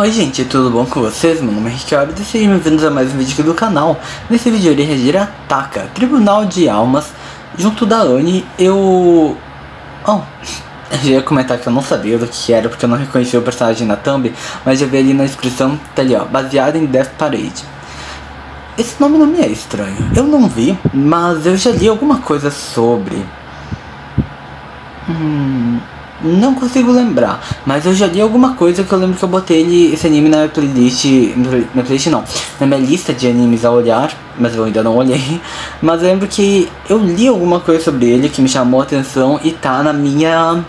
Oi gente, tudo bom com vocês? Meu nome é Ricardo e sejam bem-vindos a mais um vídeo aqui do canal. Nesse vídeo eu irei reagir a Taka, Tribunal de Almas, junto da Anne, eu... Oh, eu ia comentar que eu não sabia do que era porque eu não reconheci o personagem na thumb, mas já vi ali na descrição, tá ali ó, baseado em Death Parade. Esse nome não me é estranho, eu não vi, mas eu já li alguma coisa sobre... Hum... Não consigo lembrar, mas eu já li alguma coisa que eu lembro que eu botei ele, esse anime na minha playlist, na playlist não, na minha lista de animes a olhar, mas eu ainda não olhei, mas eu lembro que eu li alguma coisa sobre ele que me chamou a atenção e tá na minha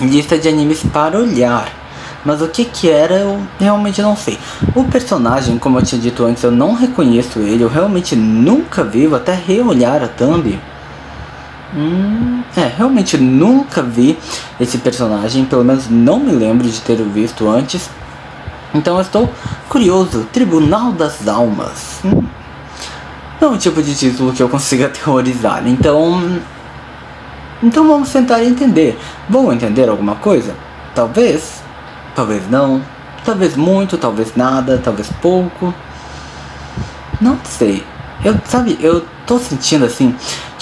lista de animes para olhar. Mas o que que era eu realmente não sei. O personagem, como eu tinha dito antes, eu não reconheço ele, eu realmente nunca vi, vou até reolhar a thumb. Hum, é, realmente nunca vi esse personagem, pelo menos não me lembro de ter visto antes. Então eu estou curioso. Tribunal das Almas. Hum, não é um tipo de título que eu consiga teorizar. Então. Então vamos tentar entender. Vão entender alguma coisa? Talvez. Talvez não. Talvez muito, talvez nada, talvez pouco. Não sei. Eu, sabe, eu tô sentindo assim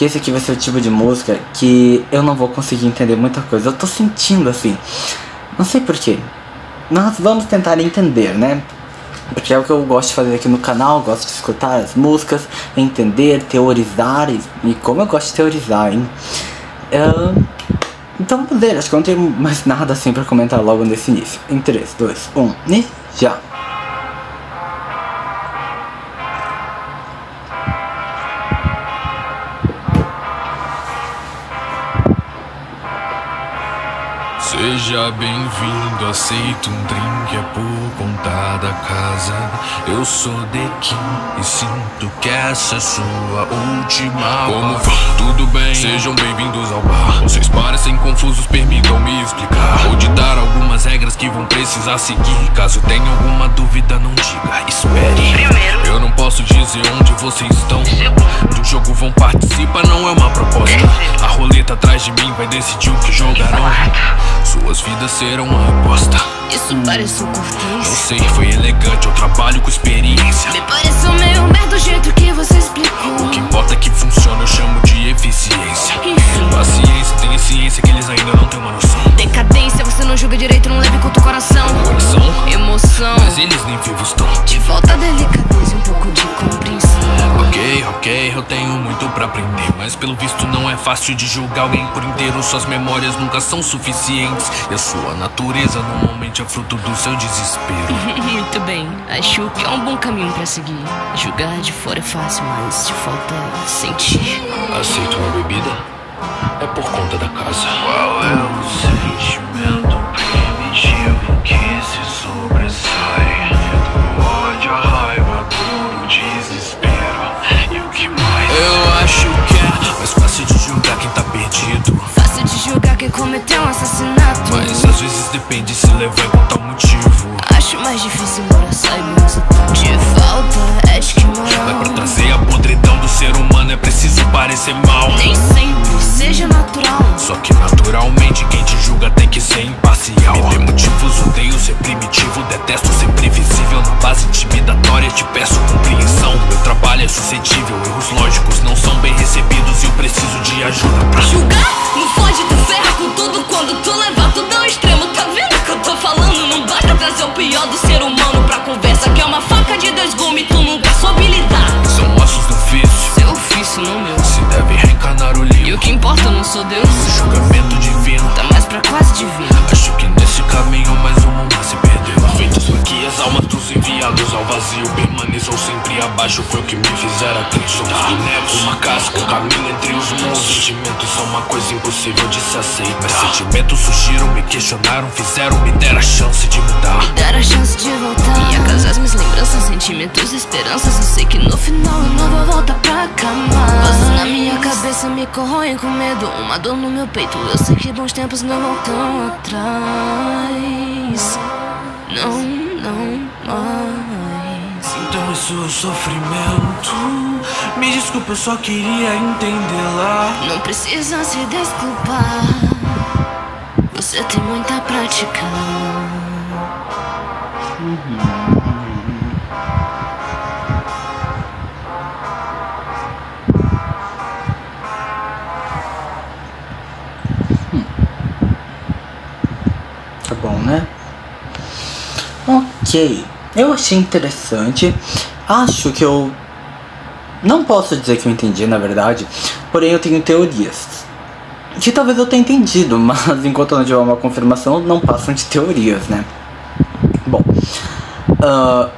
que esse aqui vai ser o tipo de música que eu não vou conseguir entender muita coisa. Eu tô sentindo assim. Não sei porquê. Nós vamos tentar entender, né? Porque é o que eu gosto de fazer aqui no canal, gosto de escutar as músicas, entender, teorizar e, e como eu gosto de teorizar, hein? Uh, então vamos ver, acho que eu não tenho mais nada assim pra comentar logo nesse início. Em 3, 2, 1 e já! Seja bem-vindo, aceito um drink, é por conta da casa. Eu sou de Kim e sinto que essa é sua última. Como vão? Tudo bem? Sejam bem-vindos ao bar. Vocês parecem confusos, permitam me explicar. Vou ditar algumas regras que vão precisar seguir. Caso tenha alguma dúvida, não diga, espere. Primeiro, Eu não posso dizer onde vocês estão. Do jogo vão participar, não é uma proposta. A roleta atrás de mim vai decidir o que jogarão. Suas vidas serão uma aposta. isso parece Eu cortês. sei, foi elegante, eu trabalho com experiência. Me pareceu meio merda do jeito que você explicou. O que importa é que funciona, eu chamo de eficiência. Enfim, Paciência, tenha ciência que eles ainda não têm uma noção. decadência, você não julga direito, não leve contra o coração. São, Emoção, mas eles nem vivos estão. de volta a delicadeza e um pouco de compreensão. Ok, ok, eu tenho muito pra aprender. Mas pelo visto não fácil de julgar alguém por inteiro. Suas memórias nunca são suficientes. E a sua natureza normalmente é fruto do seu desespero. Muito bem, acho que é um bom caminho pra seguir. Julgar de fora é fácil, mas te falta sentir. Aceita uma bebida? É por conta da casa. Qual é o sentimento primitivo que se julgar quem tá perdido. Fácil de julgar quem cometeu um assassinato. Mas às vezes depende se levar com tal motivo. Acho mais difícil, saiba o resultado. Te falta ética e Mas pra moral. trazer a podridão do ser humano é preciso parecer mal. Nem sempre seja natural. Só que naturalmente quem te julga tem que ser imparcial. Me dê motivos, odeio ser primitivo, detesto ser previsível. Na base intimidatória te peço compreensão. Meu trabalho é suscetível, erros lógicos não são bem recebidos e eu preciso de ajuda pra Julgar não foge do ferro com tudo quando tu levar tudo ao extremo. Tá vendo o que eu tô falando? Não basta trazer o pior do ser humano pra conversa. Que é uma faca de dois gumes, tu nunca soube lidar. São ossos do ofício, Seu ofício, não meu. se deve reencarnar o E livro. o que importa, eu não sou Deus. Julgamento divino. Tá mais pra quase divino. Acho que nesse caminho mais um mundo se perdeu. Feitos aqui as almas dos enviados ao vazio permaneçam sempre abaixo. Foi o que me fizeram acreditar. Bonecos, uma casca, o caminho entre os mundos. Sentimentos são uma coisa impossível de se aceitar. Mas sentimentos surgiram, me questionaram, fizeram me der a chance de mudar. Dar a chance de voltar. E acasar as minhas lembranças, sentimentos, esperanças. Eu sei que no final eu não vou voltar pra cama. Vozes na minha cabeça me corroem com medo. Uma dor no meu peito. Eu sei que bons tempos não voltam atrás. Não, não mais. Então isso é sofrimento. Me desculpa, eu só queria entendê-la. Não precisa se desculpar. Você tem muita prática. Tá Ok. Eu achei interessante. Acho que eu. Não posso dizer que eu entendi, na verdade. Porém, eu tenho teorias. Que talvez eu tenha entendido, mas enquanto não tiver uma confirmação, não passam de teorias, né? Bom. Uh,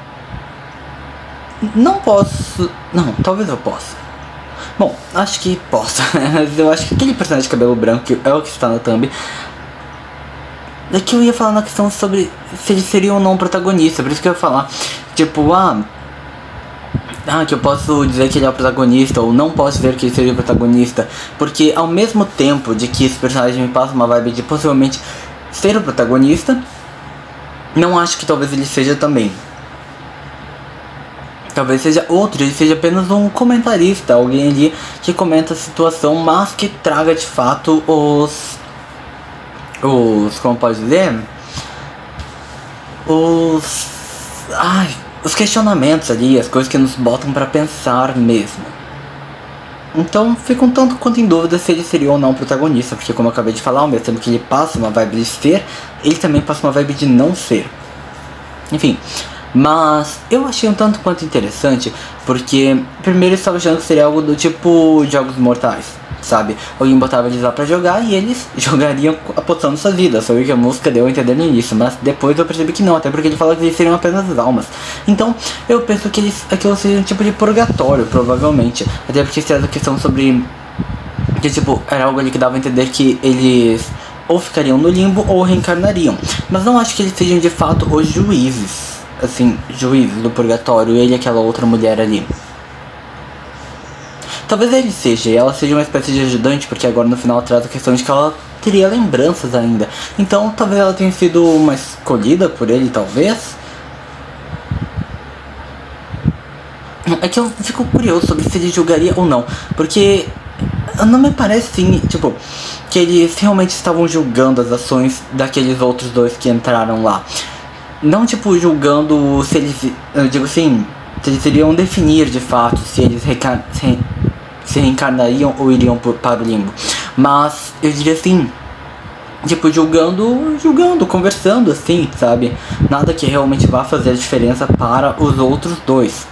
não posso. Não, talvez eu possa. Bom, acho que posso. Mas eu acho que aquele personagem de cabelo branco que é o que está no thumb. Daqui eu ia falar na questão sobre se ele seria ou não protagonista. Por isso que eu ia falar. Tipo, ah. Ah, que eu posso dizer que ele é o protagonista, ou não posso dizer que ele seria o protagonista. Porque ao mesmo tempo de que esse personagem me passa uma vibe de possivelmente ser o protagonista, não acho que talvez ele seja também. Talvez seja outro, ele seja apenas um comentarista, alguém ali que comenta a situação, mas que traga de fato os. Os. Como pode dizer? Os. Ai, os questionamentos ali, as coisas que nos botam para pensar mesmo. Então fico um tanto quanto em dúvida se ele seria ou não protagonista, porque como eu acabei de falar, ao mesmo tempo que ele passa uma vibe de ser, ele também passa uma vibe de não ser. Enfim, mas eu achei um tanto quanto interessante, porque primeiro eu estava achando que seria algo do tipo Jogos Mortais, sabe? Alguém botava eles lá pra jogar e eles jogariam apostando suas vidas. Foi o que a música deu a entender no início, mas depois eu percebi que não, até porque ele fala que eles seriam apenas almas. Então eu penso que eles, aquilo seria um tipo de purgatório, provavelmente. Até porque se a questão sobre. Que tipo, era algo ali que dava a entender que eles ou ficariam no limbo ou reencarnariam. Mas não acho que eles sejam de fato os juízes assim, juízes do purgatório, ele e aquela outra mulher ali. Talvez ele seja, e ela seja uma espécie de ajudante, porque agora no final traz a questão de que ela teria lembranças ainda. Então talvez ela tenha sido uma escolhida por ele, talvez. É que eu fico curioso sobre se ele julgaria ou não, porque não me parece sim, tipo, que eles realmente estavam julgando as ações daqueles outros dois que entraram lá. Não, tipo, julgando se eles. Eu digo assim, se eles iriam definir de fato se eles se, reencarnariam ou iriam por, para o limbo. Mas eu diria assim. Tipo, julgando, julgando, conversando assim, sabe? Nada que realmente vá fazer a diferença para os outros dois.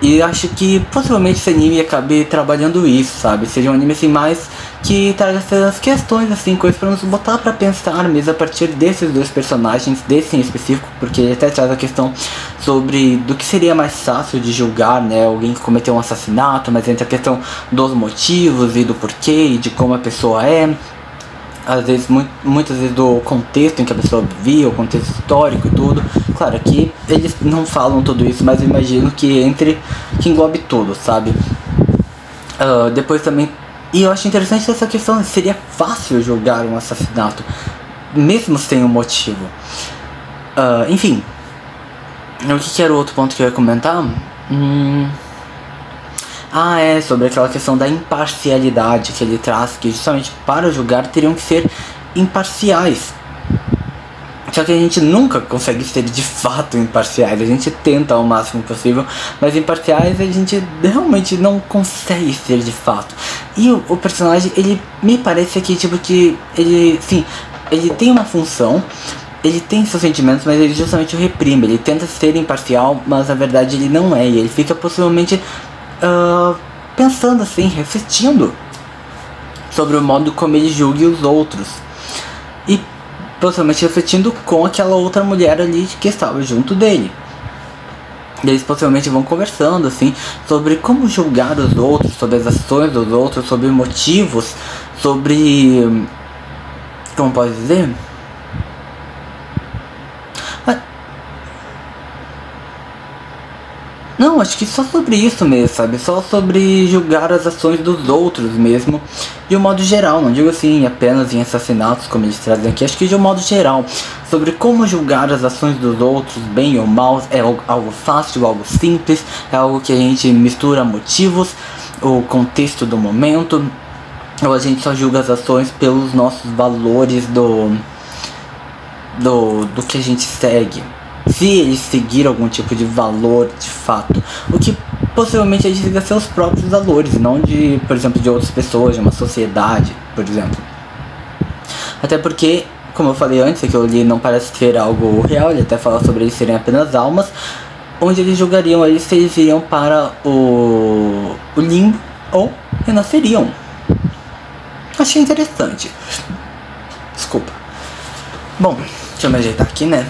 E acho que possivelmente esse anime acabe trabalhando isso, sabe? Seja um anime assim mais que traga essas questões, assim, coisas pra nos botar pra pensar mesmo a partir desses dois personagens, desse em específico, porque ele até traz a questão sobre do que seria mais fácil de julgar, né? Alguém que cometeu um assassinato, mas entre a questão dos motivos e do porquê e de como a pessoa é às vezes, muito, muitas vezes do contexto em que a pessoa vivia, o contexto histórico e tudo. Claro que eles não falam tudo isso, mas eu imagino que entre, que englobe tudo, sabe? Uh, depois também, e eu acho interessante essa questão, seria fácil julgar um assassinato, mesmo sem um motivo. Uh, enfim, o que, era o outro ponto que eu ia comentar? Hum... Ah, é, sobre aquela questão da imparcialidade que ele traz, que justamente para julgar teriam que ser imparciais. Só que a gente nunca consegue ser de fato imparciais, a gente tenta ao máximo possível, mas imparciais a gente realmente não consegue ser de fato. E o, o personagem, ele me parece que tipo que ele, sim, ele tem uma função, ele tem seus sentimentos, mas ele justamente o reprime. Ele tenta ser imparcial, mas na verdade ele não é. E ele fica possivelmente uh, pensando assim, refletindo sobre o modo como ele julga os outros. E possivelmente refletindo com aquela outra mulher ali que estava junto dele. Eles possivelmente vão conversando assim sobre como julgar os outros, sobre as ações dos outros, sobre motivos, sobre. Como pode dizer? Não, acho que só sobre isso mesmo, sabe? Só sobre julgar as ações dos outros mesmo. De um modo geral, não digo assim apenas em assassinatos como eles trazem aqui, acho que de um modo geral. Sobre como julgar as ações dos outros, bem ou mal, é algo fácil, algo simples, é algo que a gente mistura motivos, o contexto do momento, ou a gente só julga as ações pelos nossos valores do. do, do que a gente segue se eles seguiram algum tipo de valor de fato. O que possivelmente eles devem ser os próprios valores, não de, por exemplo, de outras pessoas, de uma sociedade, por exemplo. Até porque, como eu falei antes, aquilo ali não parece ser algo real, ele até fala sobre eles serem apenas almas, onde eles julgariam eles se eles iriam para o, o limbo ou renasceriam. Achei interessante. Desculpa. Bom, deixa eu me ajeitar aqui, né?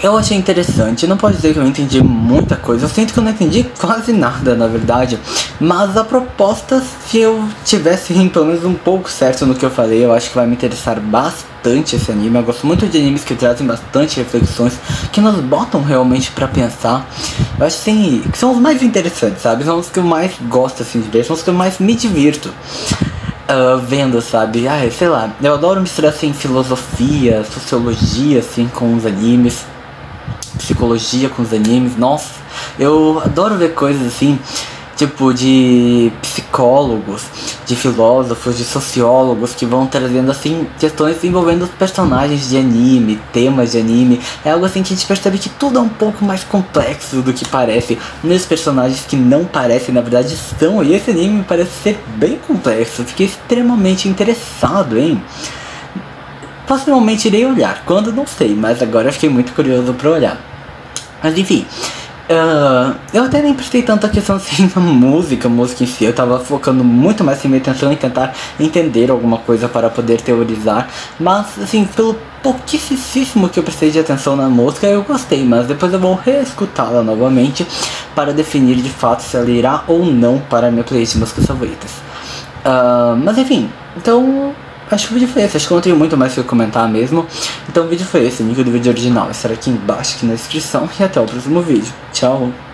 Eu achei interessante, não posso dizer que eu entendi muita coisa, eu sinto que eu não entendi quase nada na verdade, mas a proposta, se eu tivesse pelo menos um pouco certo no que eu falei, eu acho que vai me interessar bastante esse anime. Eu gosto muito de animes que trazem bastante reflexões, que nos botam realmente para pensar. Eu acho assim, que são os mais interessantes, sabe? São os que eu mais gosto assim de ver, são os que eu mais me divirto. Uh, vendo, sabe? Ai, sei lá, eu adoro misturar assim filosofia, sociologia assim com os animes psicologia com os animes. Nossa, eu adoro ver coisas assim, tipo de psicólogos, de filósofos, de sociólogos que vão trazendo assim questões envolvendo os personagens de anime, temas de anime. É algo assim que a gente percebe que tudo é um pouco mais complexo do que parece. Nos personagens que não parecem, na verdade são. E esse anime me parece ser bem complexo. Fiquei extremamente interessado, hein? Possivelmente irei olhar, quando não sei, mas agora fiquei muito curioso para olhar. Mas enfim, uh, eu até nem prestei tanta atenção assim na música, música em si. Eu tava focando muito mais em minha atenção em tentar entender alguma coisa para poder teorizar. Mas assim, pelo pouquíssimo que eu prestei de atenção na música, eu gostei. Mas depois eu vou reescutá-la novamente para definir de fato se ela irá ou não para minha playlist de músicas favoritas. Uh, mas enfim, então Acho que o vídeo foi esse, acho que eu não tenho muito mais o que comentar mesmo. Então o vídeo foi esse, o link do vídeo original estará aqui embaixo, aqui na descrição. E até o próximo vídeo. Tchau!